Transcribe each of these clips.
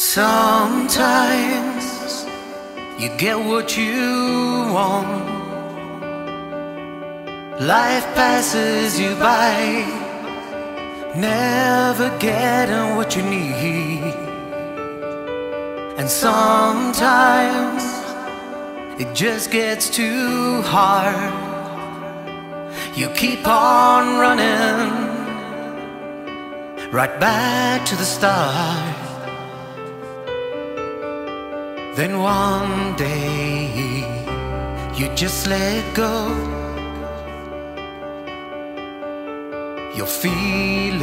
Sometimes you get what you want. Life passes you by, never getting what you need. And sometimes it just gets too hard. You keep on running right back to the start. Then one day you just let go. Your feelings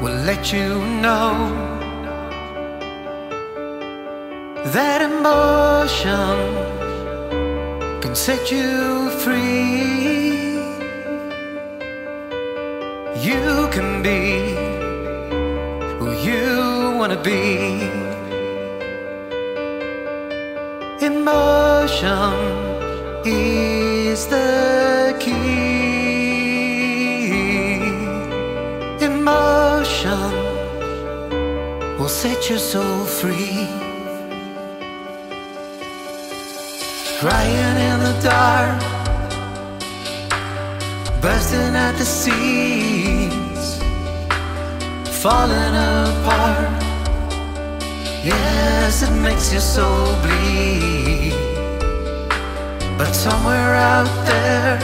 will let you know that emotion can set you free. You can be who you wanna be. Emotion is the key. Emotion will set your soul free. Crying in the dark, bursting at the seams, falling apart. Yes, it makes your soul bleed. But somewhere out there,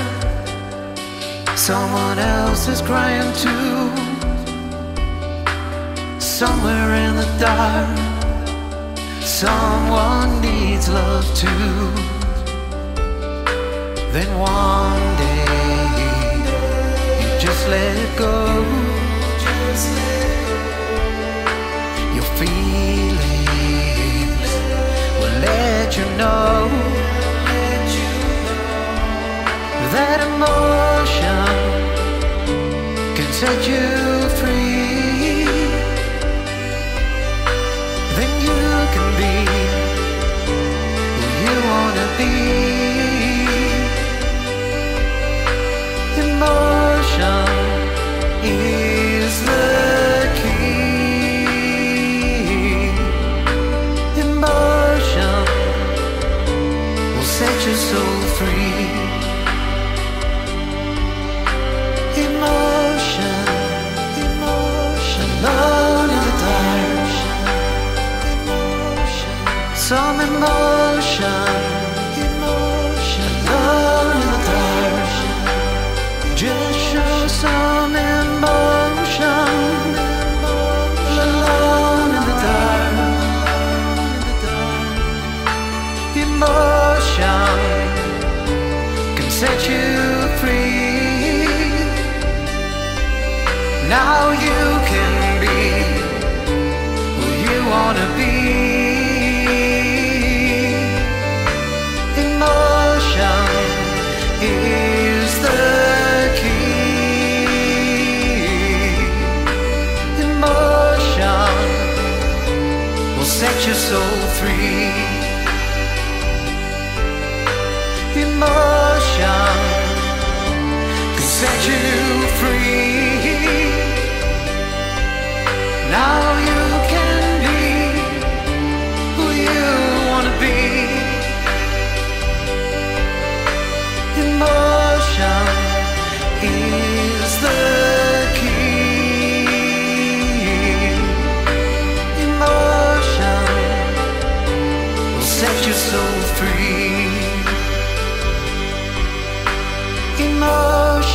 someone else is crying too. Somewhere in the dark, someone needs love too. Then one day, you just let it go. Feelings will let you know that emotion can set you free. Then you can be who you wanna be. Emotion, in the dark. Just show some emotion, alone in the dark. Emotion can set you free. Now you can be who you wanna be. Set your soul free. Emotion can set you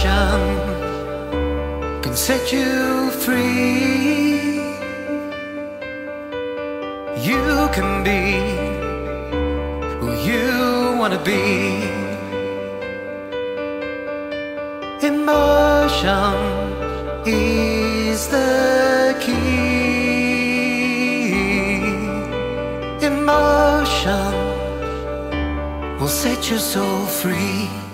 Emotion can set you free. You can be who you wanna be. Emotion is the key. Emotion will set your soul free.